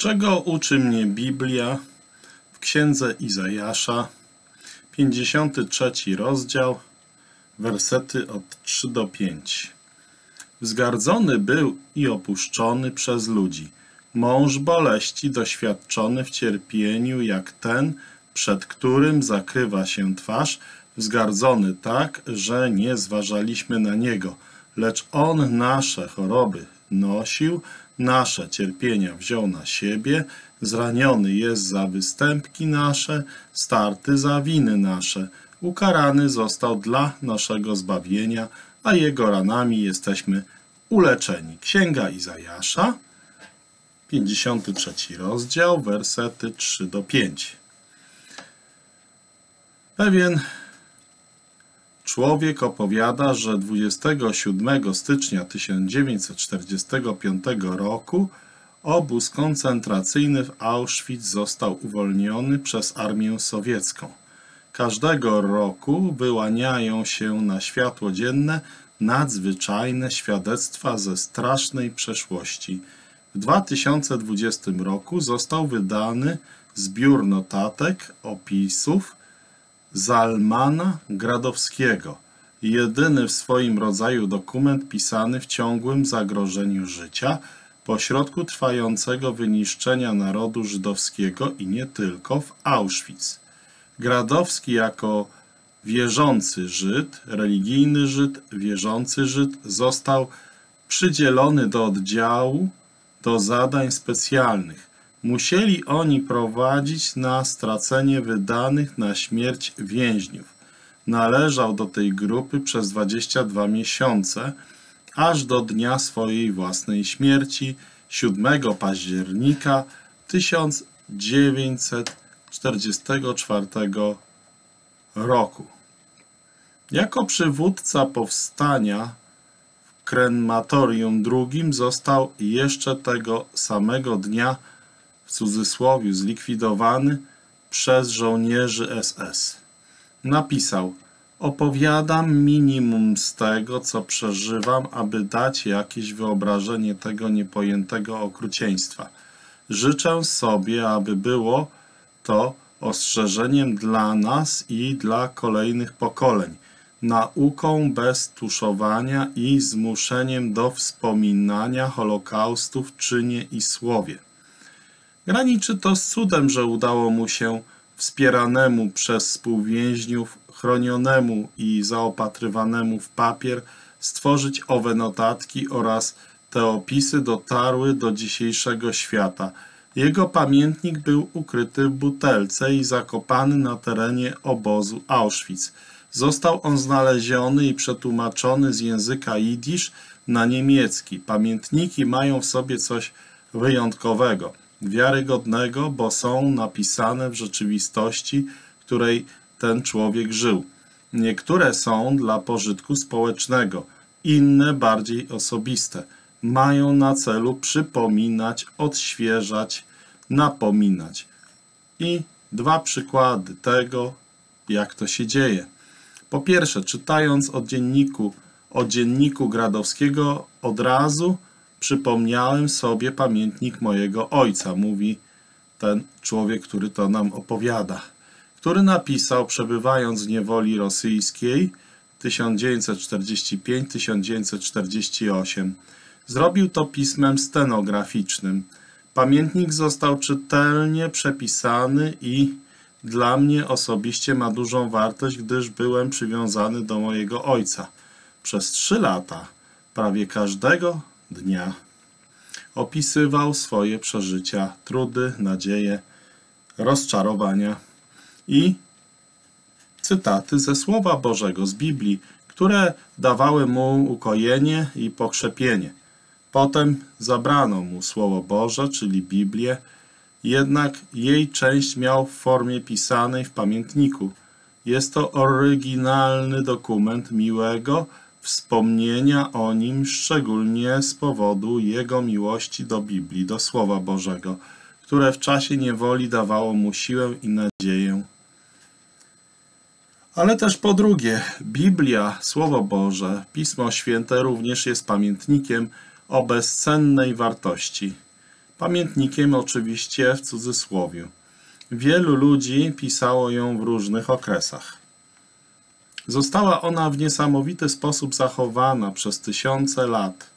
Czego uczy mnie Biblia w księdze Izajasza, 53 rozdział, wersety od 3 do 5. Wzgardzony był i opuszczony przez ludzi, mąż boleści doświadczony w cierpieniu jak ten, przed którym zakrywa się twarz, wzgardzony tak, że nie zważaliśmy na niego, lecz on nasze choroby nosił, nasze cierpienia wziął na siebie, zraniony jest za występki nasze, starty za winy nasze, ukarany został dla naszego zbawienia, a jego ranami jesteśmy uleczeni. Księga Izajasza, 53 rozdział, wersety 3 do 5. Pewien człowiek opowiada, że 27 stycznia 1945 roku obóz koncentracyjny w Auschwitz został uwolniony przez armię sowiecką. Każdego roku wyłaniają się na światło dzienne nadzwyczajne świadectwa ze strasznej przeszłości. W 2020 roku został wydany zbiór notatek, opisów Zalmana Gradowskiego, jedyny w swoim rodzaju dokument pisany w ciągłym zagrożeniu życia, pośrodku trwającego wyniszczenia narodu żydowskiego i nie tylko w Auschwitz. Gradowski jako wierzący Żyd, religijny Żyd, wierzący Żyd został przydzielony do oddziału do zadań specjalnych. Musieli oni prowadzić na stracenie wydanych na śmierć więźniów. Należał do tej grupy przez 22 miesiące, aż do dnia swojej własnej śmierci 7 października 1944 roku. Jako przywódca powstania w krematorium drugim został jeszcze tego samego dnia w cudzysłowie zlikwidowany przez żołnierzy SS. Napisał Opowiadam minimum z tego, co przeżywam, aby dać jakieś wyobrażenie tego niepojętego okrucieństwa. Życzę sobie, aby było to ostrzeżeniem dla nas i dla kolejnych pokoleń, nauką bez tuszowania i zmuszeniem do wspominania Holokaustu w czynie i słowie. Graniczy to z cudem, że udało mu się wspieranemu przez współwięźniów, chronionemu i zaopatrywanemu w papier stworzyć owe notatki oraz te opisy dotarły do dzisiejszego świata. Jego pamiętnik był ukryty w butelce i zakopany na terenie obozu Auschwitz. Został on znaleziony i przetłumaczony z języka jidysz na niemiecki. Pamiętniki mają w sobie coś wyjątkowego wiarygodnego, bo są napisane w rzeczywistości, której ten człowiek żył. Niektóre są dla pożytku społecznego, inne bardziej osobiste. Mają na celu przypominać, odświeżać, napominać. I dwa przykłady tego, jak to się dzieje. Po pierwsze, czytając o dzienniku, o dzienniku Gradowskiego od razu przypomniałem sobie pamiętnik mojego ojca, mówi ten człowiek, który to nam opowiada, który napisał, przebywając w niewoli rosyjskiej 1945-1948. Zrobił to pismem stenograficznym. Pamiętnik został czytelnie przepisany i dla mnie osobiście ma dużą wartość, gdyż byłem przywiązany do mojego ojca. Przez trzy lata, prawie każdego dnia. Opisywał swoje przeżycia, trudy, nadzieje, rozczarowania i cytaty ze Słowa Bożego, z Biblii, które dawały mu ukojenie i pokrzepienie. Potem zabrano mu Słowo Boże, czyli Biblię, jednak jej część miał w formie pisanej w pamiętniku. Jest to oryginalny dokument miłego, wspomnienia o nim szczególnie z powodu jego miłości do Biblii, do Słowa Bożego, które w czasie niewoli dawało mu siłę i nadzieję. Ale też po drugie, Biblia, Słowo Boże, Pismo Święte również jest pamiętnikiem o bezcennej wartości. Pamiętnikiem oczywiście w cudzysłowie. Wielu ludzi pisało ją w różnych okresach. Została ona w niesamowity sposób zachowana przez tysiące lat.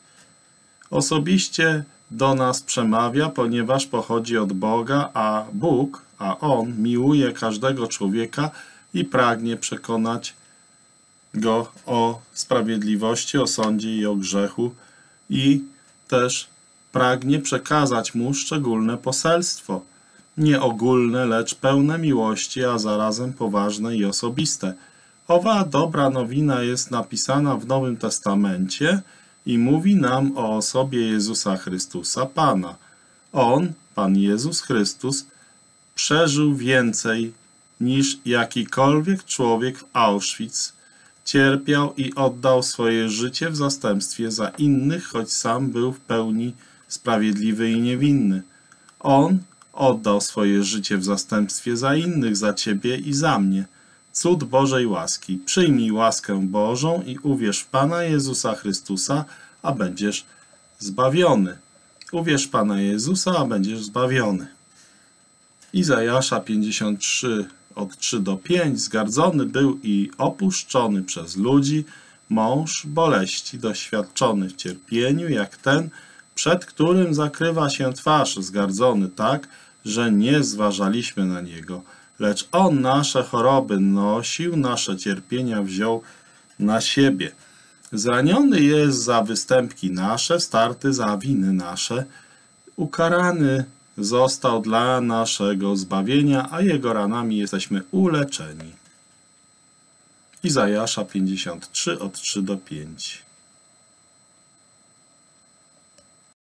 Osobiście do nas przemawia, ponieważ pochodzi od Boga, a Bóg, a On miłuje każdego człowieka i pragnie przekonać go o sprawiedliwości, o sądzie i o grzechu i też pragnie przekazać mu szczególne poselstwo. Nie ogólne, lecz pełne miłości, a zarazem poważne i osobiste. Owa dobra nowina jest napisana w Nowym Testamencie i mówi nam o osobie Jezusa Chrystusa, Pana. On, Pan Jezus Chrystus, przeżył więcej niż jakikolwiek człowiek w Auschwitz, cierpiał i oddał swoje życie w zastępstwie za innych, choć sam był w pełni sprawiedliwy i niewinny. On oddał swoje życie w zastępstwie za innych, za ciebie i za mnie. Cud Bożej łaski. Przyjmij łaskę Bożą i uwierz w Pana Jezusa Chrystusa, a będziesz zbawiony. Uwierz Pana Jezusa, a będziesz zbawiony. Izajasza 53 od 3 do 5 zgardzony był i opuszczony przez ludzi mąż boleści doświadczony w cierpieniu jak ten, przed którym zakrywa się twarz zgardzony tak, że nie zważaliśmy na niego. Lecz on nasze choroby nosił, nasze cierpienia wziął na siebie. Zraniony jest za występki nasze, starty za winy nasze, ukarany został dla naszego zbawienia, a jego ranami jesteśmy uleczeni. Izajasza 53 od 3 do 5